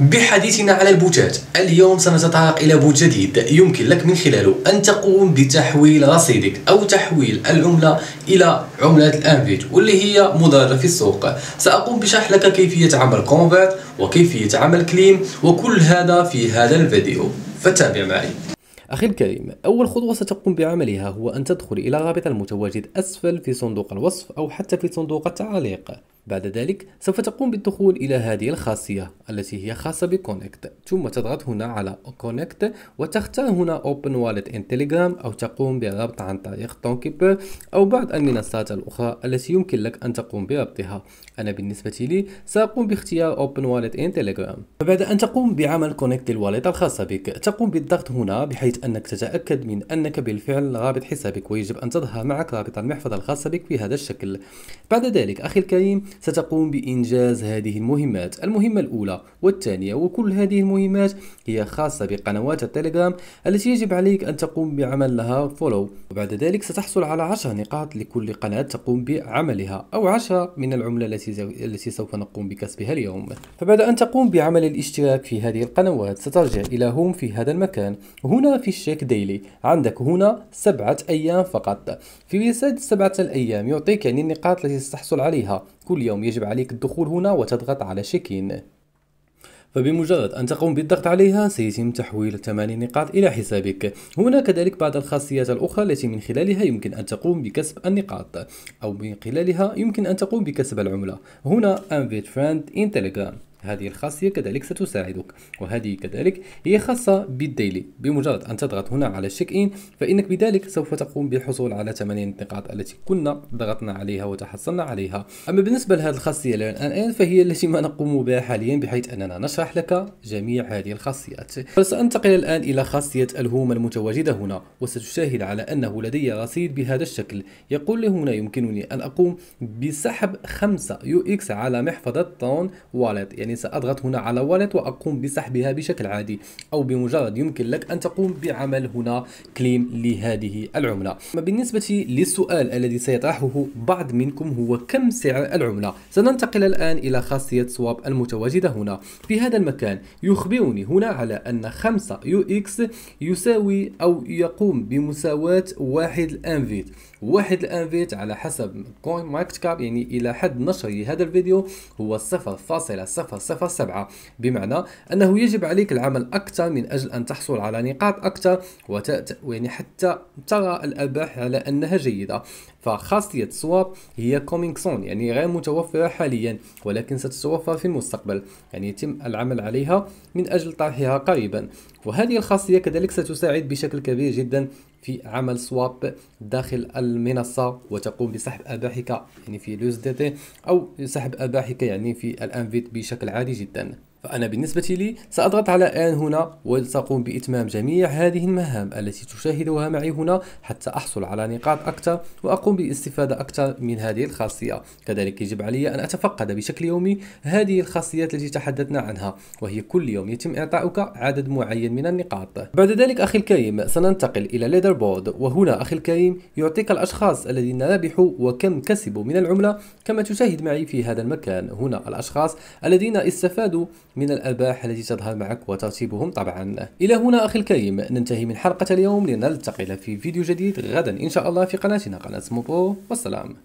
بحديثنا على البوتات. اليوم سنتطرق إلى بوت جديد يمكن لك من خلاله أن تقوم بتحويل رصيدك أو تحويل العملة إلى عملة ال invite واللي هي مدرجة في السوق. سأقوم بشرح لك كيفية عمل convert وكيفية عمل claim وكل هذا في هذا الفيديو. فتابع معي. أخي الكريم أول خطوة ستقوم بعملها هو أن تدخل إلى رابط المتواجد أسفل في صندوق الوصف أو حتى في صندوق التعاليق بعد ذلك سوف تقوم بالدخول إلى هذه الخاصية التي هي خاصة ب connect ثم تضغط هنا على connect وتختار هنا Open Wallet in Telegram أو تقوم بالربط عن طريق Tonkeeper أو بعض المنصات الأخرى التي يمكن لك أن تقوم بربطها. أنا بالنسبة لي سأقوم باختيار Open Wallet in Telegram. وبعد أن تقوم بعمل connect لل wallet الخاصة بك تقوم بالضغط هنا بحيث أنك تتأكد من أنك بالفعل رابط حسابك ويجب أن تظهر معك رابط المحفظة الخاصة بك بهذا الشكل. بعد ذلك أخي الكريم ستقوم بإنجاز هذه المهمات. المهمة الأولى والثانية وكل هذه المهمات هي خاصة بقنوات التليجرام التي يجب عليك أن تقوم بعمل لها فولو وبعد ذلك ستحصل على 10 نقاط لكل قناة تقوم بعملها أو 10 من العملة التي التي سوف نقوم بكسبها اليوم. فبعد أن تقوم بعمل الاشتراك في هذه القنوات سترجع إلى هوم في هذا المكان. هنا في الشيك ديلي عندك هنا سبعة أيام فقط. في سبعة الأيام يعطيك يعني النقاط التي ستحصل عليها. كل يوم يجب عليك الدخول هنا وتضغط على شيكين. فبمجرد أن تقوم بالضغط عليها سيتم تحويل 8 نقاط إلى حسابك. هنا كذلك بعض الخاصيات الأخرى التي من خلالها يمكن أن تقوم بكسب النقاط أو من خلالها يمكن أن تقوم بكسب العملة. هنا Invite Friend in Telegram. هذه الخاصية كذلك ستساعدك وهذه كذلك هي خاصة بالديلي. بمجرد أن تضغط هنا على الشيك إن فإنك بذلك سوف تقوم بالحصول على 8 نقاط التي كنا ضغطنا عليها وتحصلنا عليها. أما بالنسبة لهذه الخاصية الآن فهي التي ما نقوم بها حاليا بحيث أننا نشرح لك جميع هذه الخاصيات. فسأنتقل الآن إلى خاصية ال home المتواجدة هنا وستشاهد على أنه لدي رصيد بهذا الشكل. يقول لي هنا يمكنني أن أقوم بسحب 5 UX على محفظة TON wallet يعني يعني سأضغط هنا على wallet وأقوم بسحبها بشكل عادي أو بمجرد يمكن لك أن تقوم بعمل هنا claim لهذه العملة. ما بالنسبة للسؤال الذي سيطرحه بعض منكم هو كم سعر العملة؟ سننتقل الآن إلى خاصية swap المتواجدة هنا. في هذا المكان يخبرني هنا على أن 5 UX يساوي أو يقوم بمساواة واحد ال invite واحد ال invite على حسب CoinMarketCap يعني إلى حد نشر هذا الفيديو هو 0.007 بمعنى أنه يجب عليك العمل أكثر من أجل أن تحصل على نقاط أكثر وت... يعني حتى ترى الارباح على أنها جيدة. فخاصية swap هي coming soon يعني غير متوفرة حاليا ولكن ستتوفر في المستقبل. يعني يتم العمل عليها من أجل طرحها قريبا. وهذه الخاصية كذلك ستساعد بشكل كبير جدا في عمل swap داخل المنصة وتقوم بسحب أرباحك يعني في ال USDT أو سحب أرباحك يعني في ال invite بشكل عادي جدا. فأنا بالنسبة لي سأضغط على earn هنا وسأقوم بإتمام جميع هذه المهام التي تشاهدها معي هنا حتى أحصل على نقاط أكثر وأقوم بالاستفادة أكثر من هذه الخاصية. كذلك يجب علي أن أتفقد بشكل يومي هذه الخاصيات التي تحدثنا عنها وهي كل يوم يتم إعطاؤك عدد معين من النقاط. بعد ذلك أخي الكريم سننتقل إلى leaderboard وهنا أخي الكريم يعطيك الأشخاص الذين ربحوا وكم كسبوا من العملة كما تشاهد معي في هذا المكان. هنا الأشخاص الذين استفادوا من الأرباح التي تظهر معك وترتيبهم طبعا. إلى هنا أخي الكريم ننتهي من حلقة اليوم لنلتقي في فيديو جديد غدا إن شاء الله في قناتنا قناة موبو والسلام.